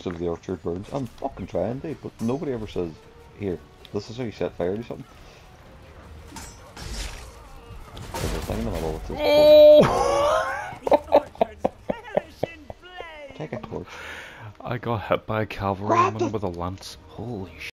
most of the orchard burns. I'm fucking trying, to, but nobody ever says, here, this is how you set fire to something. Oh! Take a torch. I got hit by a cavalryman with a lance. Holy shit!